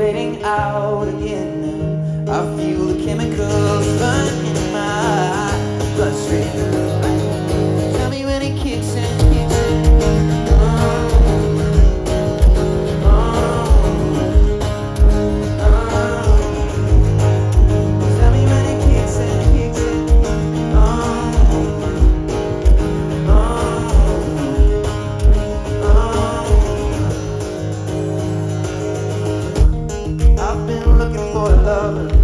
fading out again. I feel the chemicals. Looking